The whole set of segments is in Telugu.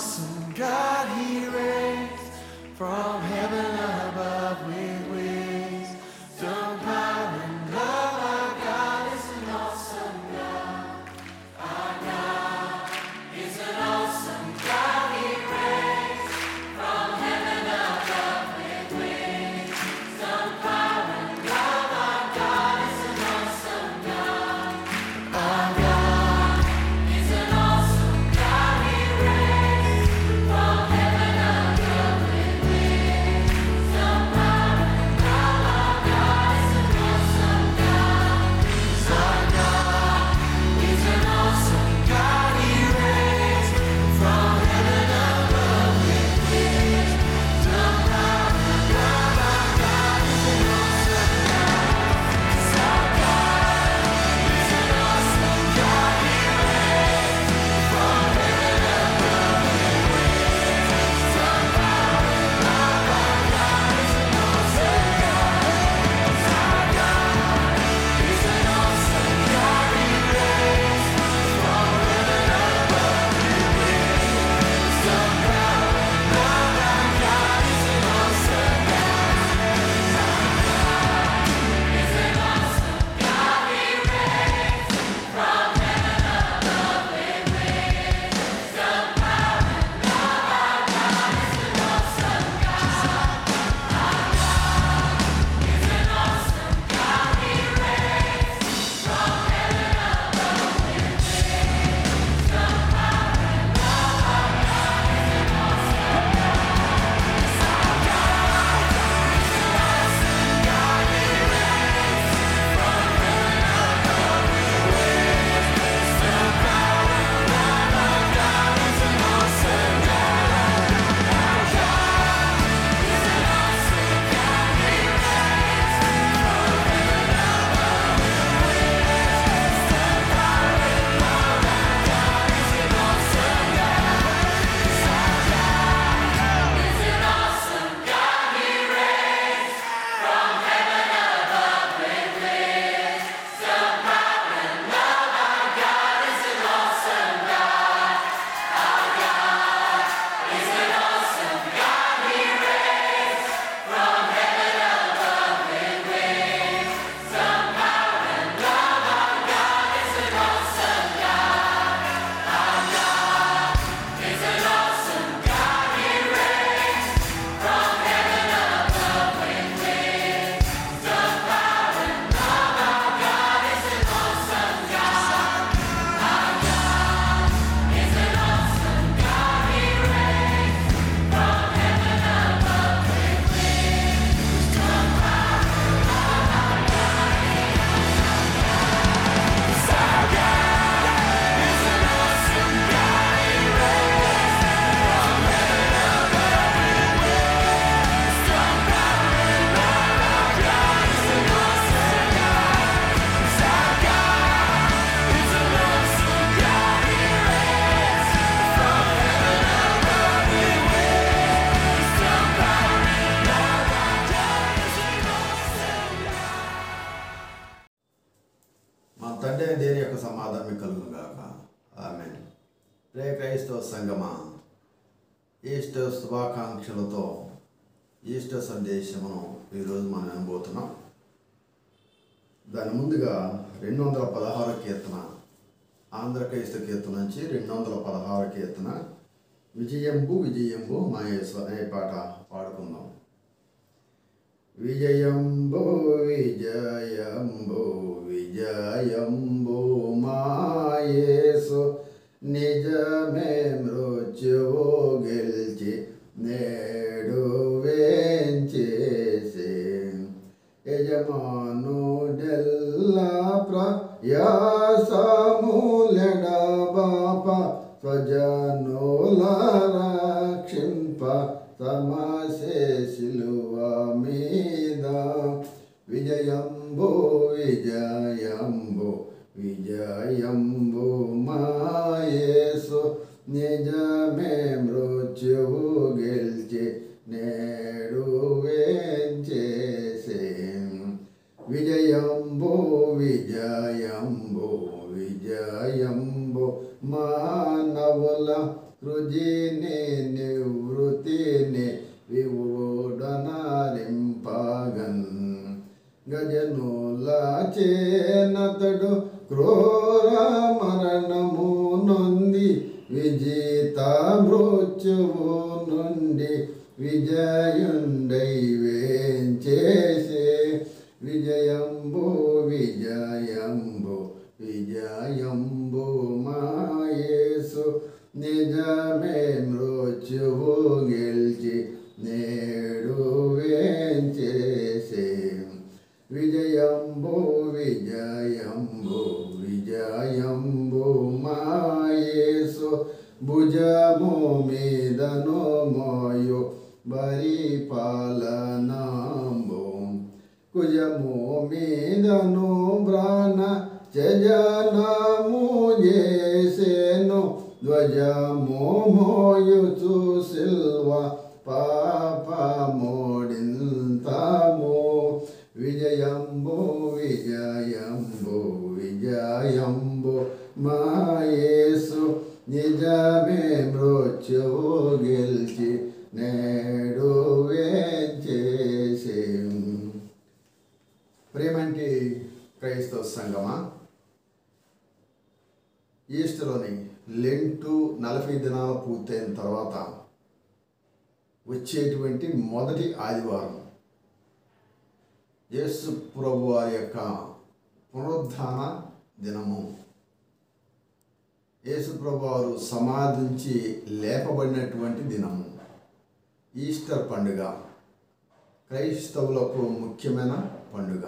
próximo క్రైస్తవ సంగమ? ఈస్టర్ శుభాకాంక్షలతో ఈస్టర్ సందేశమును ఈరోజు మనం వినబోతున్నాం. దాని ముందుగా రెండు వందల పదహారు కీర్తన ఆంధ్ర క్రైస్త కీర్తన నుంచి రెండు వందల పదహారు కీర్తన విజయంబు విజయంబు మహేశ్వర అనే పాట పాడుకుందాం. విజయంబో విజయంబో విజయంబో మాయే నిజమే మృత్యువు గెలిచి నేడు వేంచేసి యజమానుడెల్లా ప్రయాసములెడా బాప స్వజనుల రక్షింప సమశేషిలువ మీద విజయంబు విజయంబు విజయంబు మా నిజమే మృత్యువు గెలిచి నేడు వేంచేసే విజయంబో విజయంబో విజయంబో మానవుల హృదయ. మాయేసు నిజమే మృత్యువు గెలిచి లెంటు నలభై దినాలు పూర్తయిన తర్వాత వచ్చేటువంటి మొదటి ఆదివారం యేసు ప్రభు వారి యొక్క పునరుద్ధాన దినము. యేసు ప్రభు వారు సమాధించి లేపబడినటువంటి దినము. ఈస్టర్ పండుగ క్రైస్తవులకు ముఖ్యమైన పండుగ.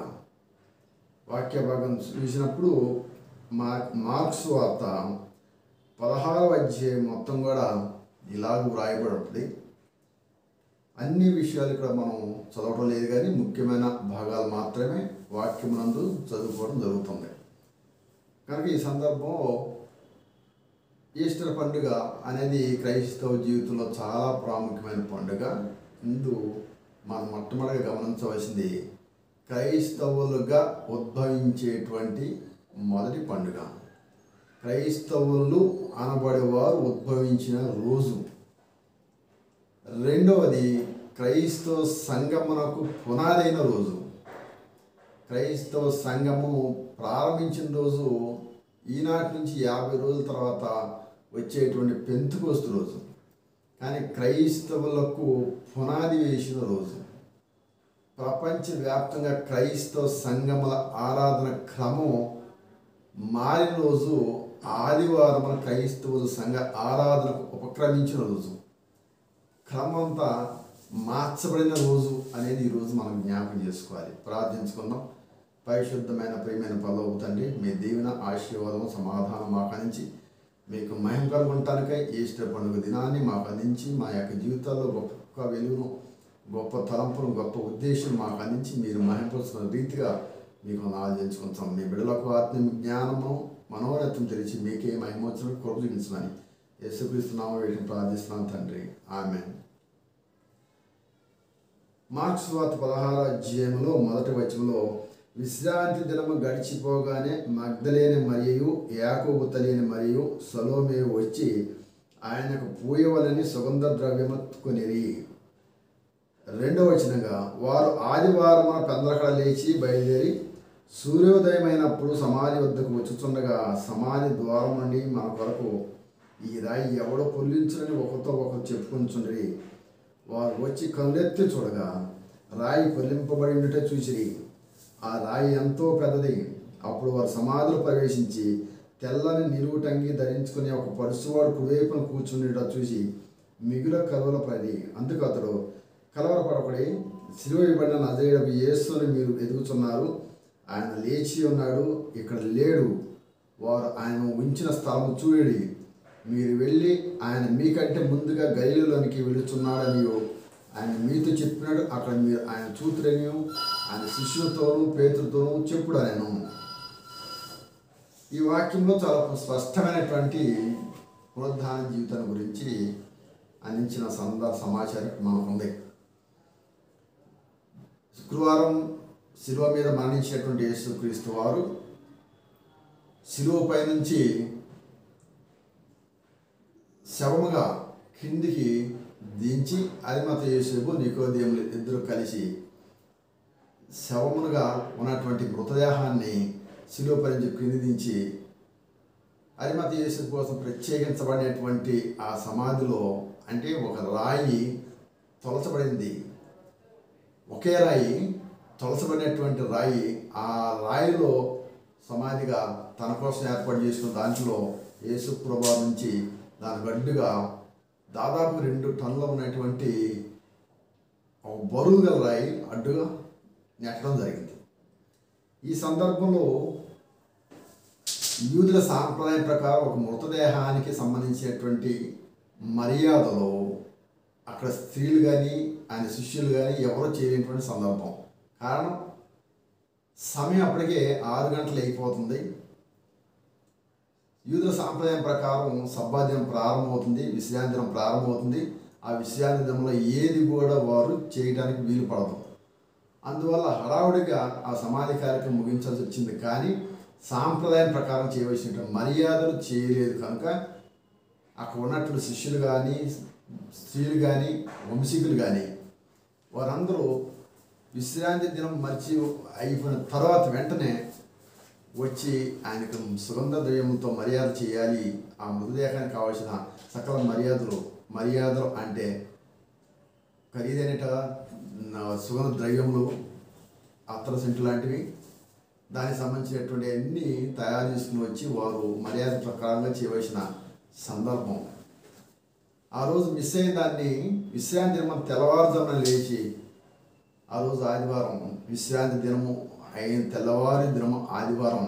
వాక్య భాగం చూసినప్పుడు మా మార్క్స్ వార్త పదహారవ అధ్యాయం మొత్తం కూడా ఇలాగ వ్రాయబడి ఉంటుంది అన్ని విషయాలు ఇక్కడ మనం చదవటం లేదు కానీ ముఖ్యమైన భాగాలు మాత్రమే వాక్యమునందు చదువుకోవడం జరుగుతుంది. కనుక ఈ సందర్భంలో ఈస్టర్ పండుగ అనేది క్రైస్తవ జీవితంలో చాలా ప్రాముఖ్యమైన పండుగ. ఇందు మనం మొట్టమొదటిగా గమనించవలసింది క్రైస్తవులుగా ఉద్భవించేటువంటి మొదటి పండుగ. క్రైస్తవులు అనబడేవారు ఉద్భవించిన రోజు. రెండవది క్రైస్తవ సంగమునకు పునాదైన రోజు. క్రైస్తవ సంఘము ప్రారంభించిన రోజు ఈనాటి నుంచి యాభై రోజుల తర్వాత వచ్చేటువంటి పెంతుకోస్తు రోజు. కానీ క్రైస్తవులకు పునాది వేసిన రోజు. ప్రపంచవ్యాప్తంగా క్రైస్తవ సంఘముల ఆరాధన క్రమం మారిన రోజు ఆదివారం క్రైస్తవుల సంఘ ఆరాధనకు ఉపక్రమించిన రోజు. క్రమంతా మార్చబడిన రోజు అనేది ఈరోజు మనం జ్ఞాపకం చేసుకోవాలి. ప్రార్థించుకుందాం. పరిశుద్ధమైన ప్రియమైన పదవు తండ్రి మీ దీవెన ఆశీర్వాదం సమాధానం మాకు అందించి మీకు మహిమ కలుగుంటానికై ఈస్టర్ పండుగ దినాన్ని మాకు అందించి మా యొక్క జీవితాల్లో గొప్ప వెలుగును గొప్ప తలంపును గొప్ప ఉద్దేశం మాకు అందించి మీరు మహింపరుస్తున్న రీతిగా మీకు ఆలోచించుకుంటాం మీ బిడ్డలకు ఆత్మ జ్ఞానము మనోరత్నం తెరిచి మీకే మహిమోత్సవం కృప చూపించమని యేసుక్రీస్తున్నాము వీటిని ప్రార్థిస్తున్నాం తండ్రి. ఆమె మార్క్స్ వార్త పదహార అధ్యాయంలో మొదటి వచనంలో విశ్రాంతి దినము గడిచిపోగానే మగ్ధలేని మరియు యాకోబు తలేని మరియు సలోమే వచ్చి ఆయనకు పూయవలని సుగంధ ద్రవ్యము కొనిరి. రెండవ వచనంగా వారు ఆదివారం పెందరకడ లేచి బయలుదేరి సూర్యోదయమైనప్పుడు సమాధి వద్దకు వచ్చుచుండగా సమాధి ద్వారం నుండి మన కొరకు ఈ రాయి ఎవడో పొల్లించునని ఒకరితో ఒకరు చెప్పుకొంచుండ్రి వారు వచ్చి కళ్ళెత్తి చూడగా రాయి పొల్లింపబడి ఉంటే చూసిరి ఆ రాయి ఎంతో పెద్దది. అప్పుడు వారు సమాధిలో ప్రవేశించి తెల్లని నిలువుటంగి ధరించుకుని ఒక పరుసువాడు కుడివైపున కూర్చుండేట చూసి మిగుల కలవల పడి అందుకు అతడు కలవరపడపడి ఇవ్వబడిన నజరేయుడకు యేసుని మీరు ఎదుగుతున్నారు ఆయన లేచి ఉన్నాడు. ఇక్కడ లేడు. వారు ఆయన ఉంచిన స్థలం చూడండి. మీరు వెళ్ళి ఆయన మీకంటే ముందుగా గైలులోనికి వెళుతున్నాడని ఆయన మీతో చెప్పినాడు. అక్కడ మీరు ఆయన చూతురని ఆయన శిష్యులతోనూ పేతులతోనూ చెప్పుడు ఆయన ఈ వాక్యంలో చాలా స్పష్టమైనటువంటి పునరుద్ధాన జీవితం గురించి అందించిన సంద సమాచారం మనకుంది. శుక్రవారం శిలువ మీద మరణించినటువంటి యేసుక్రీస్తు వారు శిలువపై నుంచి శవముగా కిందికి దించి అరిమత యేసుకు నికోదేములు ఇద్దరు కలిసి శవమునుగా ఉన్నటువంటి మృతదేహాన్ని శిలువపరించి క్రింది దించి అరిమత యేసు కోసం ప్రత్యేకించబడినటువంటి ఆ సమాధిలో అంటే ఒక రాయి తొలచబడింది. ఒకే రాయి తొలసబడినటువంటి రాయి ఆ రాయిలో సమాధిగా తన కోసం ఏర్పాటు చేసుకున్న దాంట్లో యేసు ప్రభా నుంచి దాని గడ్డుగా దాదాపు రెండు టన్నులు ఉన్నటువంటి ఒక బరువు గల రాయి అడ్డుగా నెట్టడం జరిగింది. ఈ సందర్భంలో యూదుల సాంప్రదాయం ప్రకారం ఒక మృతదేహానికి సంబంధించినటువంటి మర్యాదలో అక్కడ స్త్రీలు కానీ ఆయన శిష్యులు కానీ ఎవరో చేయనటువంటి సందర్భం. కారణం సమయం అప్పటికే ఆరు గంటలు అయిపోతుంది. యూదుల సాంప్రదాయం ప్రకారం సబ్బాధ్యం ప్రారంభమవుతుంది విశ్రాంతి ప్రారంభమవుతుంది. ఆ విశ్రాంతి దినంలో ఏది కూడా వారు చేయడానికి వీలు పడదు. అందువల్ల హడావుడిగా ఆ సమాధి కార్యక్రమం ముగించాల్సి వచ్చింది. కానీ సాంప్రదాయం ప్రకారం చేయవలసిన మర్యాదలు చేయలేదు కనుక అక్కడ ఉన్నటువంటి శిష్యులు కానీ స్త్రీలు కానీ వంశీకులు కానీ వారందరూ విశ్రాంతి దినం మర్చి అయిపోయిన తర్వాత వెంటనే వచ్చి ఆయనకు సుగంధ ద్రవ్యంతో మర్యాద చేయాలి. ఆ మృతదేహానికి కావాల్సిన సకల మర్యాదలు మర్యాదలు అంటే ఖరీదైనట సుగంధ ద్రవ్యములు అత్తర సెంటు లాంటివి. దానికి సంబంధించినటువంటి అన్ని తయారు చేసుకుని వచ్చి వారు మర్యాద ప్రకారంగా చేయవలసిన సందర్భం. ఆ రోజు మిస్ అయిన దాన్ని విశ్రాంతి దినం తెల్లవారుజామున లేచి ఆ రోజు ఆదివారం విశ్రాంతి దినము అయిన తెల్లవారి దినము ఆదివారం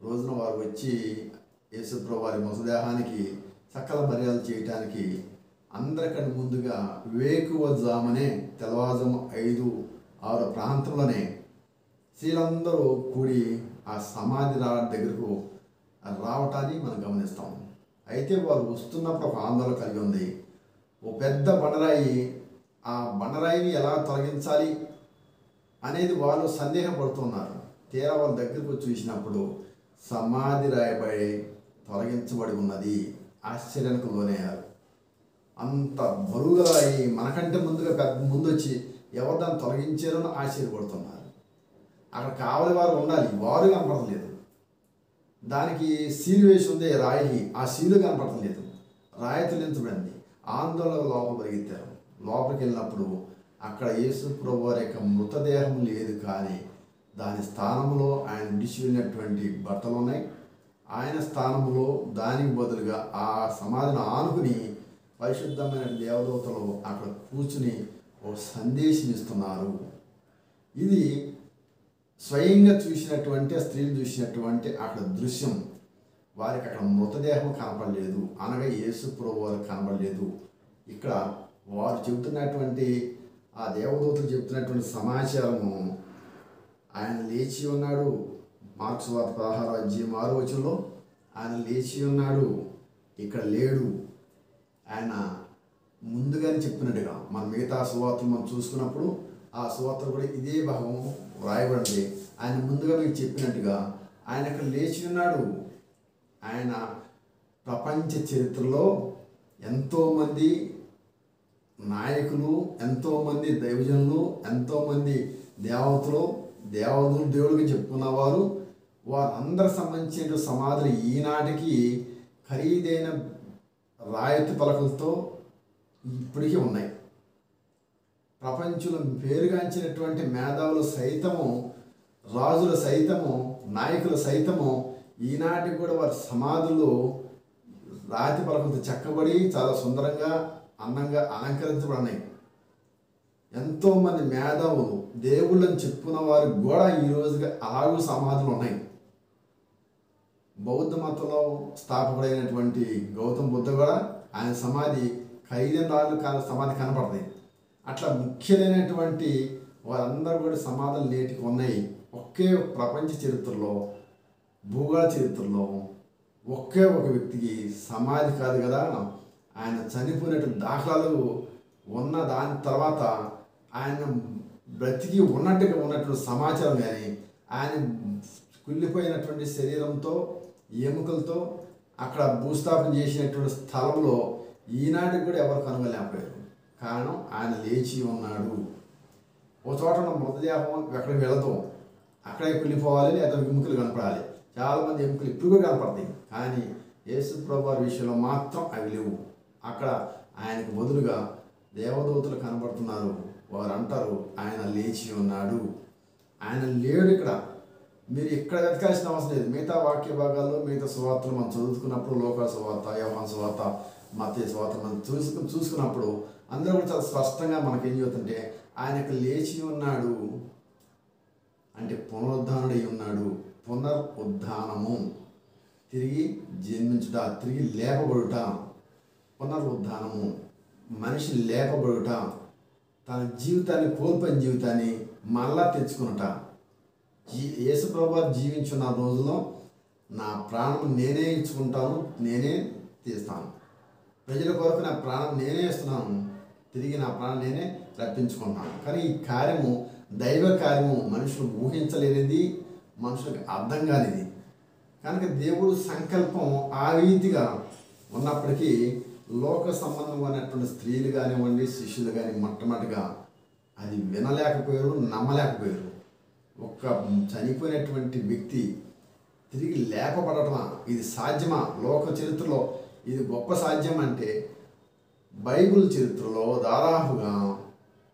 రోజున వారు వచ్చి యేసుప్రభు వారి మృతదేహానికి సకల మర్యాదలు చేయటానికి అందరికంటే ముందుగా వేకువజామనే తెల్లవారుజాము ఐదు ఆరు ప్రాంతంలోనే స్త్రీలందరూ కూడి ఆ సమాధి రావడం దగ్గరకు రావటాన్ని మనం గమనిస్తాం. అయితే వారు వస్తున్నప్పుడు ఒక ఆందోళన కలిగి ఉంది. ఓ పెద్ద బండరాయి ఆ బండరాయిని ఎలా తొలగించాలి అనేది వాళ్ళు సందేహపడుతున్నారు. తీరా వాళ్ళ దగ్గరకు చూసినప్పుడు సమాధి రాయిపై తొలగించబడి ఉన్నది. ఆశ్చర్యానికి లోనయ్యారు. అంత బరువుగా అయి మనకంటే ముందుగా పెద్ద ముందు వచ్చి ఎవరు దాన్ని తొలగించారో ఆశ్చర్యపడుతున్నారు. అక్కడ కావాలి వారు ఉండాలి. వారు కనపడలేదు దానికి సీలు వేసి ఉంది రాయి. ఆ సీలు కనపడలేదు రాయి తొలగించబడింది. ఆందోళన లోపల పరిగెత్తారు లోపలికి వెళ్ళినప్పుడు అక్కడ యేసు ప్రభు వారి యొక్క మృతదేహం లేదు కానీ దాని స్థానంలో ఆయన విడిచి వెళ్ళినటువంటి బట్టలు ఉన్నాయి. ఆయన స్థానంలో దానికి బదులుగా ఆ సమాధిని ఆనుకుని పరిశుద్ధమైన దేవదూతలు అక్కడ కూర్చుని ఓ సందేశం ఇస్తున్నారు. ఇది స్వయంగా చూసినటువంటి స్త్రీలు చూసినటువంటి అక్కడ దృశ్యం. వారికి అక్కడ మృతదేహం కనపడలేదు. అనగా యేసు ప్రభు వారు కనపడలేదు. ఇక్కడ వారు చెబుతున్నటువంటి ఆ దేవదూతలు చెబుతున్నటువంటి సమాచారము ఆయన లేచి ఉన్నాడు. మార్క్స్ వార్త పదహారు అధ్యయం ఆరు వచనంలో ఆయన లేచి ఉన్నాడు ఇక్కడ లేడు. ఆయన ముందుగానే చెప్పినట్టుగా మన మిగతా సువార్తలు మనం చూసుకున్నప్పుడు ఆ సువార్త కూడా ఇదే భాగం వ్రాయబడింది. ఆయన ముందుగా మీకు చెప్పినట్టుగా ఆయన ఇక్కడ లేచి ఉన్నాడు. ఆయన ప్రపంచ చరిత్రలో ఎంతోమంది నాయకులు ఎంతోమంది దైవజనులు ఎంతోమంది దేవతలు దేవతలు దేవుడికి చెప్పుకున్నవారు వారందరికి సంబంధించిన సమాధులు ఈనాటికి ఖరీదైన రాయతు పలకలతో ఇప్పటికీ ఉన్నాయి. ప్రపంచంలో పేరుగాంచినటువంటి మేధావులు సైతము రాజుల సైతము నాయకుల సైతము ఈనాటికి కూడా వారి సమాధులు రాతి పలకలతో చెక్కబడి చాలా సుందరంగా అందంగా అలంకరించబడినాయి. ఎంతోమంది మేధావులు దేవుళ్ళని చెప్పుకున్న వారు కూడా ఈ రోజుగా అలాగూ సమాధులు ఉన్నాయి. బౌద్ధ మతంలో స్థాపకుడైనటువంటి గౌతమ్ బుద్ధ కూడా ఆయన సమాధి ఖైదైన రాళ్ళు కాల సమాధి కనపడతాయి అట్లా ముఖ్యమైనటువంటి వారందరూ కూడా సమాధులు నేటికి ఉన్నాయి. ఒకే ప్రపంచ చరిత్రలో భూగోళ చరిత్రలో ఒకే ఒక వ్యక్తికి సమాధి కాదు కదా? ఆయన చనిపోయినట్టు దాఖలాలు ఉన్న దాని తర్వాత ఆయన బ్రతికి ఉన్నట్టుగా ఉన్నటువంటి సమాచారం కానీ ఆయన కుళ్ళిపోయినటువంటి శరీరంతో ఎముకలతో అక్కడ భూస్థాపన చేసినటువంటి స్థలంలో ఈనాటికి కూడా ఎవరు కనుగొలేకపోయారు కారణం ఆయన లేచి ఉన్నాడు. ఒక చోట ఉన్న మృతదేహం ఎక్కడికి వెళతాం? అక్కడే కుళ్ళిపోవాలి లేదా ఎముకలు కనపడాలి. చాలామంది ఎముకలు ఇప్పుడు కూడా కనపడతాయి. కానీ యేసు ప్రభు వారి విషయంలో మాత్రం అవి లేవు. అక్కడ ఆయనకు బదులుగా దేవదూతలు కనబడుతున్నారు. వారు అంటారు ఆయన లేచి ఉన్నాడు. ఆయన లేడు ఇక్కడ. మీరు ఇక్కడ వెతకాల్సిన అవసరం లేదు. మిగతా వాక్య భాగాల్లో మిగతా సువార్తలు మనం చదువుకున్నప్పుడు లోక సువార్త యవన సువార్త మత సువార్త మనం చూసుకు చూసుకున్నప్పుడు అందరూ కూడా చాలా స్పష్టంగా మనకి ఏం చెబుతుంటే ఆయనకు లేచి ఉన్నాడు. అంటే పునరుద్ధానుడై ఉన్నాడు. పునరుద్ధానము. తిరిగి జన్మించుట తిరిగి లేపబడుట. పునరుద్ధానము. మనిషి లేపబడుట తన జీవితాన్ని కోల్పోయిన జీవితాన్ని మళ్ళా తెచ్చుకునుట. జీ యేసుప్రభు జీవించున్న రోజుల్లో నా ప్రాణం నేనే ఇచ్చుకుంటాను నేనే తీస్తాను. ప్రజల కొరకు నా ప్రాణం నేనే ఇస్తున్నాను తిరిగి నా ప్రాణం నేనే రప్పించుకుంటాను. కానీ ఈ కార్యము దైవ కార్యము మనుషులు ఊహించలేనిది మనుషులకు అర్థం కానిది. కనుక దేవుడు సంకల్పం ఆ రీతిగా ఉన్నప్పటికీ లోక సంబంధం ఉన్నటువంటి స్త్రీలు కానివ్వండి శిష్యులు కానీ మొట్టమొదటిగా అది వినలేకపోయారు నమ్మలేకపోయారు. ఒక్క చనిపోయినటువంటి వ్యక్తి తిరిగి లేపబడటమా? ఇది సాధ్యమా? లోక చరిత్రలో ఇది గొప్ప సాధ్యం అంటే బైబిల్ చరిత్రలో దాదాపుగా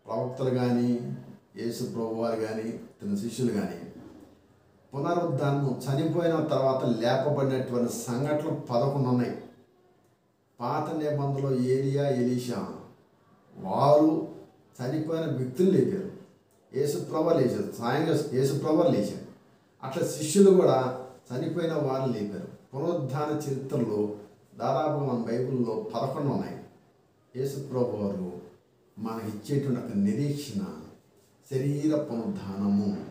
ప్రవక్తలు కానీ యేసు ప్రభు వారు కానీ తన శిష్యులు కానీ పునరుద్ధానము చనిపోయిన తర్వాత లేపబడినటువంటి సంఘటనలు పదకొండు ఉన్నాయి. పాత నిబంధనలో ఏరియా ఎలీషా వారు చనిపోయిన వ్యక్తులు లేపారు. యేసుప్రభ లేచారు. సాయంగా యేసుప్రభ లేచారు. అట్లా శిష్యులు కూడా చనిపోయిన వారు లేపారు. పునరుద్ధాన చరిత్రలో దాదాపు మన బైబిల్లో పదకొండు ఉన్నాయి. యేసుప్రభు వారు మనకి ఇచ్చేటువంటి ఒక నిరీక్షణ శరీర పునరుద్ధానము.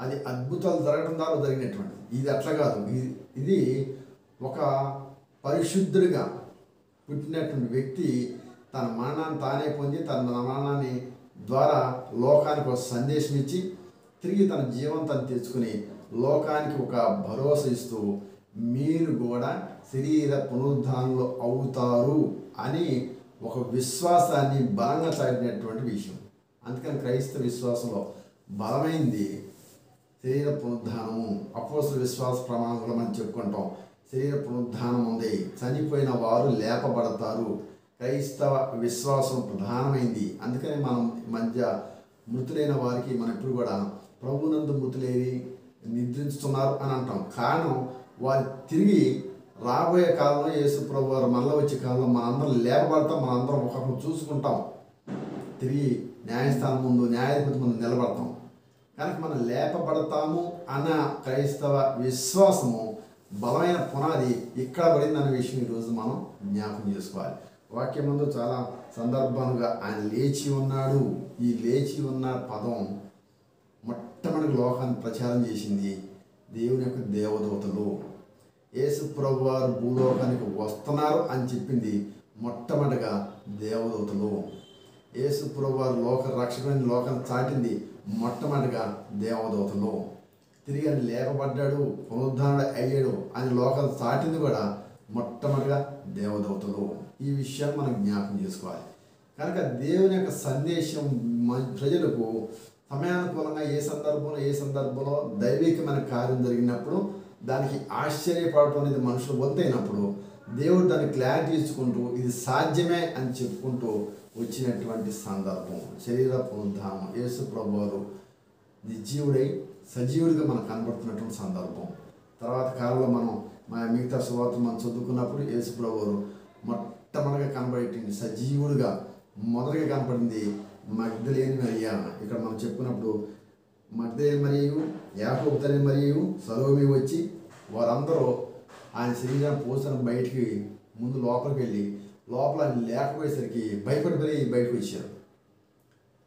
అది అద్భుతాలు జరగడం ద్వారా జరిగినటువంటిది. ఇది అట్లా కాదు. ఇది ఇది ఒక పరిశుద్ధుడిగా పుట్టినటువంటి వ్యక్తి తన మరణాన్ని తానే పొంది తన మరణాన్ని ద్వారా లోకానికి ఒక సందేశం ఇచ్చి తిరిగి తన జీవంతాన్ని తెచ్చుకుని లోకానికి ఒక భరోసా ఇస్తూ మీరు కూడా శరీర పునరుద్ధరణలు అవుతారు అని ఒక విశ్వాసాన్ని బలంగా చాటినటువంటి విషయం. అందుకని క్రైస్తవ విశ్వాసంలో బలమైంది శరీర పునరుద్ధానము అపోసల విశ్వాస ప్రమాణంలో మనం చెప్పుకుంటాం. శరీర పునరుద్ధానం ఉంది చనిపోయిన వారు లేపబడతారు. క్రైస్తవ విశ్వాసం ప్రధానమైంది. అందుకని మనం మధ్య మృతులైన వారికి మనం ఎప్పుడు కూడా ప్రభునందు మృతులేని నిద్రించుతున్నారు అని అంటాం. కారణం వారు తిరిగి రాబోయే కాలంలో యేసు ప్రభు వారు మళ్ళీ వచ్చే కాలంలో మనందరం లేపబడతాం. మనందరం ఒకరిని చూసుకుంటాం. తిరిగి న్యాయస్థానం ముందు న్యాయాధిపతి ముందు నిలబడతాం. కనుక మనం లేపబడతాము అన్న క్రైస్తవ విశ్వాసము బలమైన పునాది ఇక్కడ పడిందన్న విషయం ఈరోజు మనం జ్ఞాపకం చేసుకోవాలి. వాక్యం ముందు చాలా సందర్భంగా ఆయన లేచి ఉన్నాడు. ఈ లేచి ఉన్న పదం మొట్టమొదటి లోకాన్ని ప్రచారం చేసింది దేవుని యొక్క దేవదూతలు. యేసు ప్రభు వారు భూలోకానికి వస్తున్నారు అని చెప్పింది మొట్టమొదటిగా దేవదూతలు. యేసు ప్రభు వారు లోక రక్షకుని లోకాన్ని చాటింది మొట్టమొదటిగా దేవదూతలు. తిరిగి ఆయన లేకపడ్డాడు పునరుద్ధరణ అయ్యాడు. అని లోకాలు సాటింది కూడా మొట్టమొదటిగా దేవదూతలు. ఈ విషయాన్ని మనం జ్ఞాపకం చేసుకోవాలి. కనుక దేవుని యొక్క సందేశం మన ప్రజలకు సమయానుకూలంగా ఏ సందర్భంలో ఏ సందర్భంలో దైవికమైన కార్యం జరిగినప్పుడు దానికి ఆశ్చర్యపడటం అనేది మనుషులు వంతైనప్పుడు దేవుడు దాన్ని క్లారిటీ ఇచ్చుకుంటూ ఇది సాధ్యమే అని చెప్పుకుంటూ వచ్చినటువంటి సందర్భం. శరీర పునరుద్ధానం. యేసు ప్రభువారు నిర్జీవుడై సజీవుడిగా మనకు కనబడుతున్నటువంటి సందర్భం. తర్వాత కాలంలో మనం మా మిగతా సువార్త మనం చదువుకున్నప్పుడు యేసు ప్రభువారు మొట్టమొదటిగా కనబడేటువంటి సజీవుడిగా మొదటిగా కనపడింది మగ్ధలేని మరియా. ఇక్కడ మనం చెప్పుకున్నప్పుడు మగ్ధలేని మరియు యాకోబు మరియు సలోమి వచ్చి వారందరూ ఆయన శరీరాన్ని పోసిన బయటికి ముందు లోపలికి వెళ్ళి లోపల లేకపోయేసరికి భయపడిపోయి బయటకు వచ్చారు.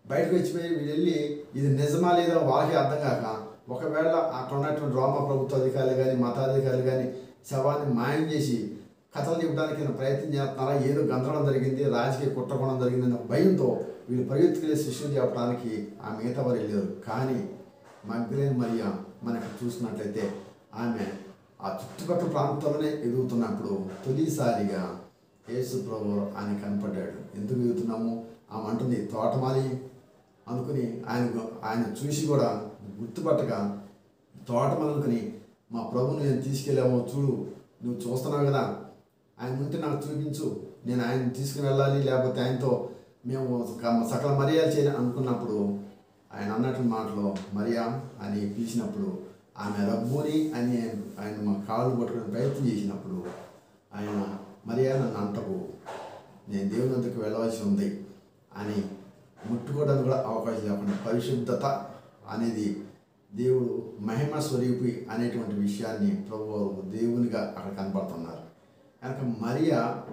బయటకు వచ్చిపోయి వీళ్ళు వెళ్ళి ఇది నిజమా లేదా వాళ్ళకి అర్థం కాక ఒకవేళ అక్కడ ఉన్నటువంటి రోమ ప్రభుత్వ అధికారులు కానీ మతాధికారులు కానీ శవాన్ని మాయం చేసి కథలు చెప్పడానికి ప్రయత్నం చేస్తున్నారా? ఏదో గందరగోళం జరిగింది రాజకీయ కుట్రకోణం జరిగిందన్న భయంతో వీళ్ళు పరిగెత్తుకెళ్ళి శిష్యులు చెప్పడానికి ఆ మిగతా వారు వెళ్ళారు. కానీ మగ్ధలేని మరియా మనకు చూసినట్లయితే ఆమె ఆ చుట్టుపక్కల ప్రాంతంలోనే ఎదుగుతున్నప్పుడు తొలిసారిగా యేసు ప్రభు ఆయన కనపడ్డాడు. ఎందుకు ఎదుగుతున్నాము? ఆమె అంటుంది తోటమాలి అనుకుని ఆయన ఆయన చూసి కూడా గుర్తుపట్టక తోటమనుకుని మా ప్రభుని నేను తీసుకెళ్ళామో చూడు నువ్వు చూస్తున్నావు కదా ఆయన ఉంటే నాకు చూపించు నేను ఆయన తీసుకుని వెళ్ళాలి లేకపోతే ఆయనతో మేము సకల మర్యాద చేయాలి అనుకున్నప్పుడు ఆయన అన్నట్టు మాటలో మరియా అని పిలిచినప్పుడు ఆమె రబ్బుని అని ఆయన- మా కాళ్ళు పట్టుకునే ప్రయత్నం చేసినప్పుడు ఆయన మరియా నన్ను అంటకు నేను దేవుని వద్దకు వెళ్ళవలసి ఉంది అని ముట్టుకోవడానికి కూడా అవకాశం లేకుండా పరిశుద్ధత అనేది దేవుడు మహిమ స్వరూపి అనేటువంటి విషయాన్ని ప్రభు దేవునిగా అక్కడ కనపడుతున్నారు కనుక మరియా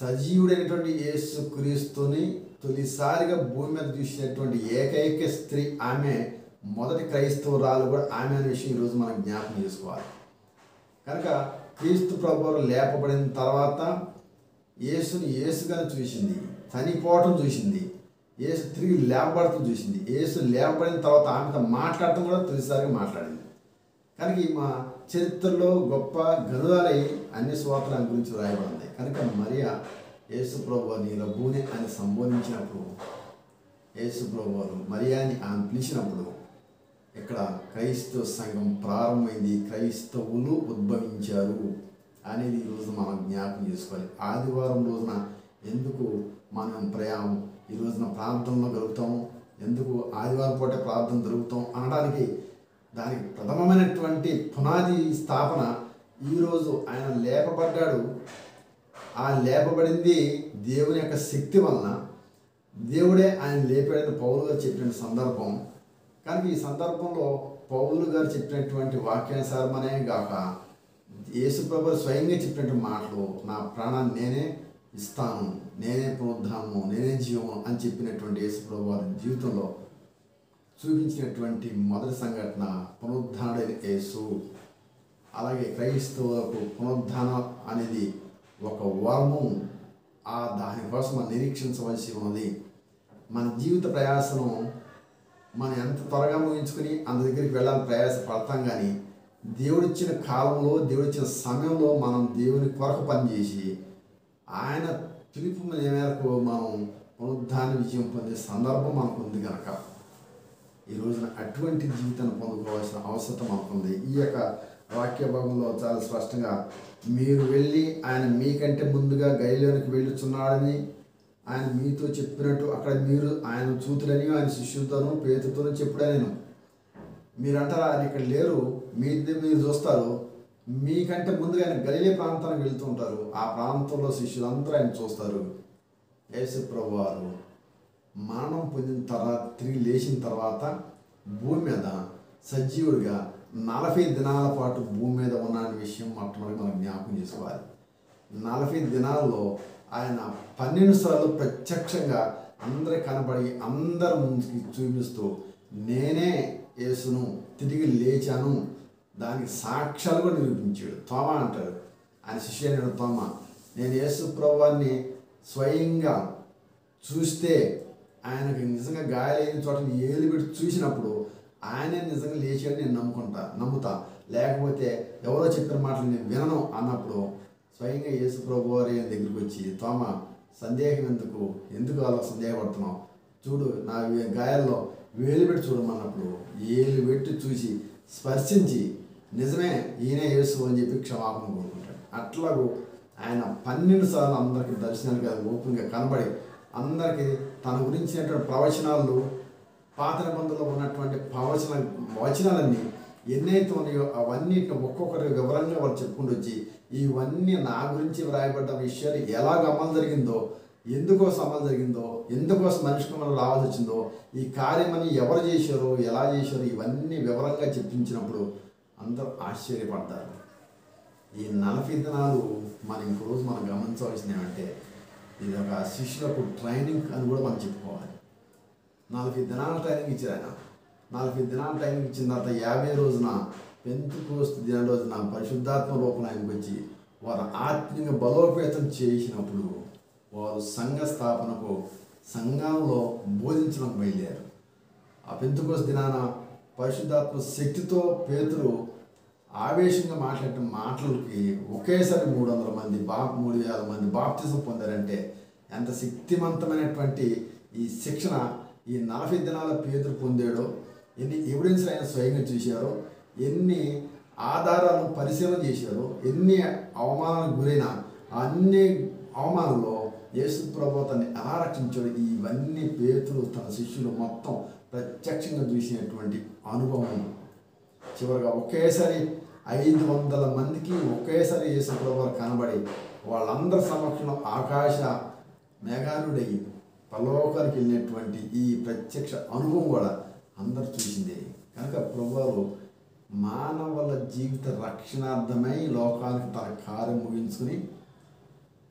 సజీవుడైనటువంటి యేసు క్రీస్తుని తొలిసారిగా భూమి మీద చూసినటువంటి ఏకైక స్త్రీ ఆమె మొదటి క్రైస్తవురాలు కూడా ఆమె అనే విషయం ఈరోజు మనం జ్ఞాపకం చేసుకోవాలి. కనుక క్రీస్తు ప్రభువారు లేపబడిన తర్వాత యేసుని యేసుగానే చూసింది చనిపోవటం చూసింది. యేసు తిరిగి లేపబడుతూ చూసింది. ఏసు లేపబడిన తర్వాత ఆమెతో మాట్లాడటం కూడా తొలిసారిగా మాట్లాడింది. కనుక మా చరిత్రలో గొప్ప గనురాలై అన్ని స్వాతల గురించి రాయబడింది కనుక మరియా యేసు ప్రభు నీ రబ్బుని అని సంబోధించినప్పుడు యేసు ప్రభు మరియాని ఆమె పిలిచినప్పుడు ఇక్కడ క్రైస్తవ సంఘం ప్రారంభమైంది. క్రైస్తవులు ఉద్భవించారు అనేది ఈరోజు మనం జ్ఞాపకం చేసుకోవాలి. ఆదివారం రోజున ఎందుకు మనం ప్రయాణం ఈ ప్రార్థనలో గలుగుతాం ఎందుకు ఆదివారం పూట ప్రార్థన జరుగుతాం అనడానికి దానికి ప్రథమమైనటువంటి పునాది స్థాపన ఈరోజు ఆయన లేపబడ్డాడు. ఆ లేపబడింది దేవుని యొక్క శక్తి వలన. దేవుడే ఆయన లేపాడని పౌలు గారు చెప్పిన సందర్భం. కనుక ఈ సందర్భంలో పౌలు గారు చెప్పినటువంటి వాక్యానుసారమనే గాక యేసుప్రభు స్వయంగా చెప్పినటువంటి మాటలు నా ప్రాణాన్ని నేనే ఇస్తాను. నేనే పునరుద్ధానము నేనే జీవము అని చెప్పినటువంటి యేసుప్రభు వారి జీవితంలో చూపించినటువంటి మొదటి సంఘటన పునరుద్ధానుడైన యేసు. అలాగే క్రైస్తవులకు పునరుద్ధానం అనేది ఒక వరము. ఆ దానికోసం మనం నిరీక్షించవలసి ఉన్నది. మన జీవిత ప్రయాసను మనం ఎంత త్వరగా ముగించుకుని అంత దగ్గరికి వెళ్ళాలని ప్రయాస పడతాం కానీ దేవుడిచ్చిన కాలంలో దేవుడిచ్చిన సమయంలో మనం దేవుని కొరకు పనిచేసి ఆయన పిలుపు మేరకు మనం పునరుద్ధాన విజయం పొందే సందర్భం మనకు ఉంది కనుక ఈ రోజున అటువంటి జీవితాన్ని పొందుకోవాల్సిన అవసరం మనకుంది. ఈ యొక్క వాక్య భాగంలో చాలా స్పష్టంగా మీరు వెళ్ళి ఆయన మీకంటే ముందుగా గైలోనికి వెళ్ళుచున్నాడని ఆయన మీతో చెప్పినట్టు అక్కడ మీరు ఆయన చూతులని ఆయన శిష్యులతోనూ పేతుతోనూ చెప్పుడా నేను మీరు అంటారా ఆయన ఇక్కడ లేరు? మీ మీరు చూస్తారు. మీకంటే ముందుగా ఆయన గలిలే ప్రాంతానికి వెళ్తూ ఉంటారు. ఆ ప్రాంతంలో శిష్యులందరూ ఆయన చూస్తారు. యేసుప్రభు వారు మరణం పొందిన తర్వాత తిరిగి లేచిన తర్వాత భూమి మీద సజీవుడిగా నలభై దినాల పాటు భూమి మీద ఉన్న విషయం మొట్టమొదటి మనం జ్ఞాపకం చేసుకోవాలి. నలభై దినాల్లో ఆయన పన్నెండు సార్లు ప్రత్యక్షంగా అందరికి కనబడి అందరి ముందుకి చూపిస్తూ నేనే యేసును తిరిగి లేచాను. దానికి సాక్ష్యాలు కూడా నిరూపించాడు. తోమ అంటారు ఆయన శిష్యుడైన తోమ నేను యేసు ప్రభువాన్ని స్వయంగా చూస్తే ఆయనకు నిజంగా గాయాలైన చోట ఏలు పెట్టి చూసినప్పుడు ఆయనే నిజంగా లేచాడని నేను నమ్ముకుంటా నమ్ముతా. లేకపోతే ఎవరో చెప్పిన మాటలు నేను వినను అన్నప్పుడు స్వయంగా యేసు ప్రభు వారి దగ్గరికి వచ్చి తోమ సందేహం ఎందుకు? ఎందుకు అలా సందేహపడుతున్నావు? చూడు నా గాయాల్లో వేలు పెట్టి చూడమన్నప్పుడు ఏలు పెట్టి చూసి స్పర్శించి నిజమే ఈయనే యేసు అని చెప్పి క్షమాపణ కోరుకుంటాడు. అట్లాగూ ఆయన పన్నెండు సార్లు అందరికి దర్శనాలు కాదు ఓపెన్గా కనబడి అందరికీ తన గురించినటువంటి ప్రవచనాలు పాత నిబంధనలో ఉన్నటువంటి ప్రవచన వచనాలన్నీ ఎన్నైతే ఉన్నాయో అవన్నిటిని ఒక్కొక్కటి వివరంగా వాళ్ళు చెప్పుకుంటూ వచ్చి ఇవన్నీ నా గురించి వ్రాయబడ్డ విషయాలు ఎలాగ అమలు జరిగిందో ఎందుకోసం అమలు జరిగిందో ఎందుకోసం మనిషికి మనం రావాల్సి వచ్చిందో ఈ కార్యమని ఎవరు చేశారో ఎలా చేశారో ఇవన్నీ వివరంగా చెప్పించినప్పుడు అందరూ ఆశ్చర్యపడతారు. ఈ నలభై దినాలు మనం ఇంకోరోజు మనం గమనించవలసింది ఏమంటే ఇది ఒక శిష్యులకు ట్రైనింగ్ అని కూడా మనం చెప్పుకోవాలి. నలభై దినాల ట్రైనింగ్ ఇచ్చారు ఆయన. నలభై దినాల ట్రైనింగ్ ఇచ్చిన తర్వాత యాభై రోజున పెంతు కోస్తు దిన రోజున పరిశుద్ధాత్మ రూపం ఆయనకు వచ్చి వారు ఆత్మీయ బలోపేతం చేసినప్పుడు వారు సంఘ స్థాపనకు సంఘంలో బోధించడం బయలుదేరారు. ఆ పెంతుకోస దినాన పరిశుద్ధాత్మ శక్తితో పేతురు ఆవేశంగా మాట్లాడిన మాటలకి ఒకేసారి మూడు వందల మంది బా మూడు వేల మంది బాప్తిజం పొందారంటే ఎంత శక్తివంతమైనటువంటి ఈ శిక్షణ ఈ నలభై దినాల పేదలు పొందాడో ఎన్ని ఎవిడెన్స్ ఆయన స్వయంగా చూశారో ఎన్ని ఆధారాలను పరిశీలన చేశారో ఎన్ని అవమానాలకు గురైన అన్ని అవమానంలో యేసు ప్రభు తన్ని ఎలా రక్షించాడు ఇవన్నీ పేతులు తన శిష్యులు మొత్తం ప్రత్యక్షంగా చూసినటువంటి అనుభవం. చివరిగా ఒకేసారి ఐదు వందల మందికి ఒకేసారి యేసు ప్రభు కనబడి వాళ్ళందరి సమక్షంలో ఆకాశ మేఘానుడై పరలోకానికి వెళ్ళినటువంటి ఈ ప్రత్యక్ష అనుభవం కూడా అందరూ చూసిందే. కనుక ప్రభువారు మానవుల జీవిత రక్షణార్థమై లోకానికి తన కార్యం ముగించుకుని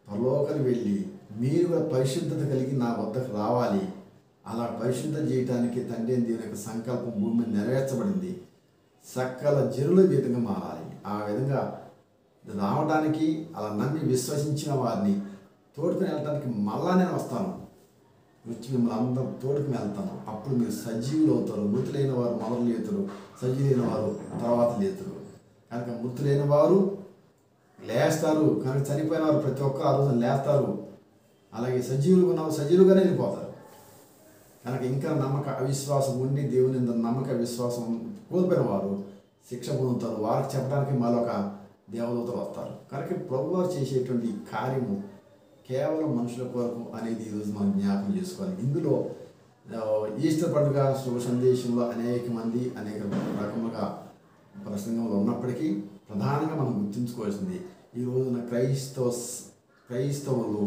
పరలోకానికి వెళ్ళి మీరు కూడా పరిశుద్ధత కలిగి నా వద్దకు రావాలి. అలా పరిశుద్ధ చేయటానికి తండ్రి అయిన దేవుని యొక్క సంకల్పం భూమి నెరవేర్చబడింది. సకల జనుల విధంగా మారాలి. ఆ విధంగా రావడానికి అలా నమ్మి విశ్వసించిన వారిని తోడుకుని వెళ్ళడానికి మళ్ళా నేను వస్తాను. వచ్చి మిమ్మల్ని అందరూ తోడుకుని వెళ్తాను. అప్పుడు మీరు సజీవులు అవుతారు. మృతులైన వారు మొదలు లేతురు. సజీవులైన వారు తర్వాత లేతురు. కనుక మృతులైన వారు లేస్తారు. కనుక చనిపోయిన వారు ప్రతి ఒక్క ఆ రోజున లేస్తారు. అలాగే సజీవులు ఉన్నవారు సజీవులుగానే వెళ్ళిపోతారు. కనుక ఇంకా నమ్మక అవిశ్వాసం ఉండి దేవుని నమ్మక విశ్వాసం కోల్పోయిన వారు శిక్ష పొందుతారు. వారికి చెప్పడానికి మరొక దేవదూతలు వస్తారు. కనుక ప్రభు వారు చేసేటువంటి కార్యము కేవలం మనుషుల కొరకు అనేది ఈరోజు మనం జ్ఞాపకం చేసుకోవాలి. ఇందులో ఈస్టర్ పండుగ శుభ సందేశంలో అనేక మంది అనేక రకములుగా ప్రసంగంలో ఉన్నప్పటికీ ప్రధానంగా మనం గుర్తుంచుకోవాల్సింది ఈ రోజున క్రైస్తవ క్రైస్తవులు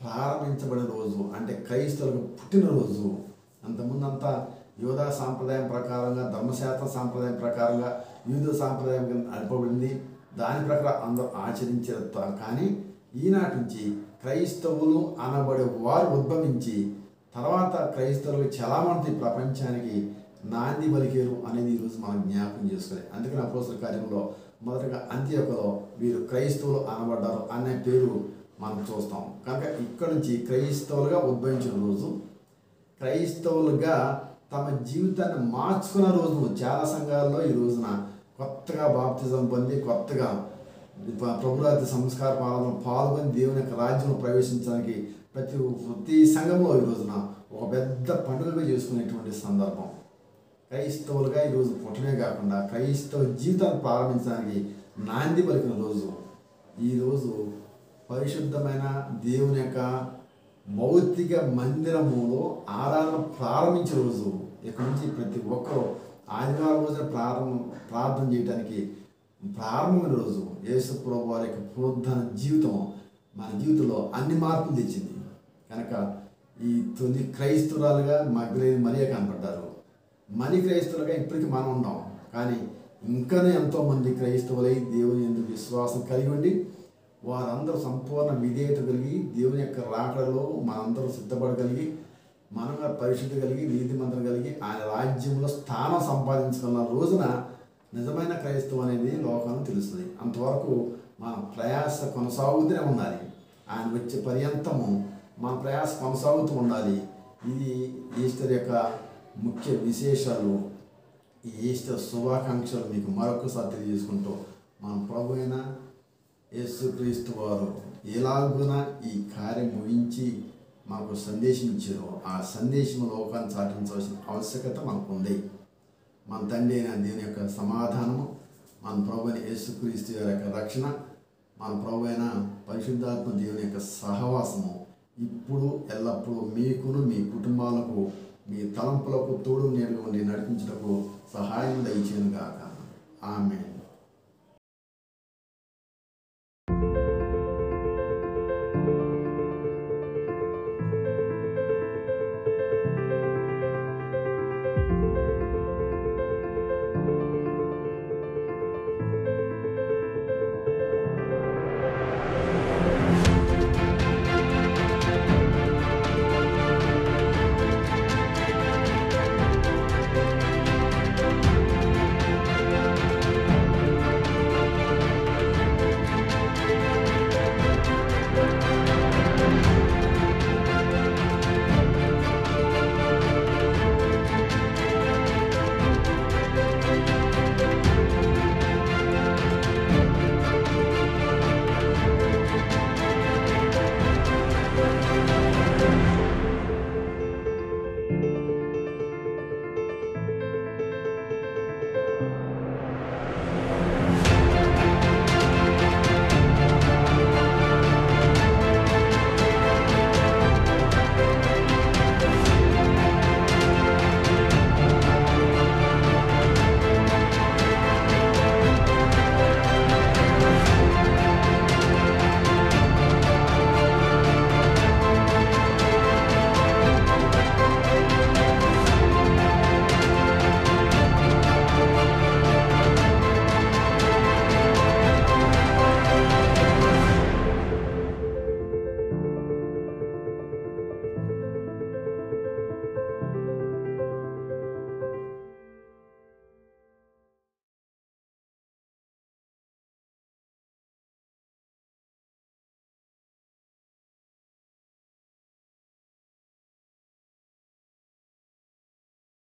ప్రారంభించబడిన రోజు అంటే క్రైస్తవులకు పుట్టినరోజు. అంతకుముందంతా యోధా సాంప్రదాయం ప్రకారంగా ధర్మశాస్త్ర సాంప్రదాయం ప్రకారంగా యూదు సాంప్రదాయం కింద నడపబడింది దాని ప్రకారం అందరూ ఆచరించారు. కానీ ఈనాటి నుంచి క్రైస్తవులు అనబడే వారు ఉద్భవించి తర్వాత క్రైస్తవులు చాలామంది ప్రపంచానికి నాంది పలికేరు అనేది ఈరోజు మనం జ్ఞాపకం చేసుకోవాలి. అందుకని అపోసల కార్యంలో మొదటగా అంత్యకలో వీరు క్రైస్తవులు అనబడ్డారు అనే పేరు మనం చూస్తాం. కనుక ఇక్కడ నుంచి క్రైస్తవులుగా ఉద్భవించిన రోజు క్రైస్తవులుగా తమ జీవితాన్ని మార్చుకున్న రోజు చాలా సంఘాల్లో ఈ రోజున కొత్తగా బాప్తిజం పొంది కొత్తగా ప- ప్రభురాజ్య సంస్కార పాలనలో పాల్గొని దేవుని యొక్క రాజ్యంలో ప్రవేశించడానికి ప్రతి ప్రతి సంఘంలో ఈ రోజున ఒక పెద్ద పండుగగా చేసుకునేటువంటి సందర్భం. క్రైస్తవులుగా ఈరోజు పుట్టమే కాకుండా క్రైస్తవ జీవితాన్ని ప్రారంభించడానికి నాంది పలికిన రోజు. ఈరోజు పరిశుద్ధమైన దేవుని యొక్క భౌతిక మందిరములో ఆరాధన ప్రారంభించే రోజు ఇక్కడ నుంచి ప్రతి ఒక్కరూ ఆదివారం రోజున ప్రారంభం ప్రార్థన చేయడానికి ప్రారంభమైన రోజు. యేసు ప్రభు వారి యొక్క పునరుద్ధరణ జీవితం మన జీవితంలో అన్ని మార్పులు తెచ్చింది. కనుక ఈ తొలి క్రైస్తవురాలుగా మగ్గులేని మరియ కనపడ్డారు. మనీ క్రైస్తవులుగా ఇప్పటికీ మనం ఉన్నాం. కానీ ఇంకానే ఎంతోమంది క్రైస్తవులై దేవుని ఎందుకు విశ్వాసం కలిగి ఉండి వారందరూ సంపూర్ణ విధేయత కలిగి దేవుని యొక్క రాకడలో మనందరూ సిద్ధపడగలిగి మనం పరిశుద్ధి కలిగి నీతి మంత్రం కలిగి ఆయన రాజ్యంలో స్థానం సంపాదించుకున్న రోజున నిజమైన క్రైస్తవం అనేది లోకానికి తెలుస్తుంది. అంతవరకు మన ప్రయాస కొనసాగుతూనే ఉండాలి. ఆయన వచ్చే పర్యంతము మన ప్రయాస కొనసాగుతూ ఉండాలి. ఇది ఈస్టర్ యొక్క ముఖ్య విశేషాలు. ఈ ఈస్టర్ శుభాకాంక్షలు మీకు మరొకసారి తెలియజేసుకుంటూ మన ప్రభు అయిన యేసుక్రీస్తు వారు ఎలాగున ఈ కార్యం ముగించి మాకు సందేశం ఇచ్చారో ఆ సందేశం లోకాన్ని చాటించవలసిన ఆవశ్యకత మనకు ఉంది మన తండ్రి అయిన దేవుని యొక్క సమాధానము మన ప్రభు అయిన యేసుక్రీస్తు గారి యొక్క రక్షణ మన ప్రభు అయిన పరిశుద్ధాత్మ దేవుని యొక్క సహవాసము ఇప్పుడు ఎల్లప్పుడూ మీకును మీ కుటుంబాలకు మీ తలంపులకు తోడు నేరుగా ఉండి నడిపించటకు సహాయం దయచేయను గాక ఆమె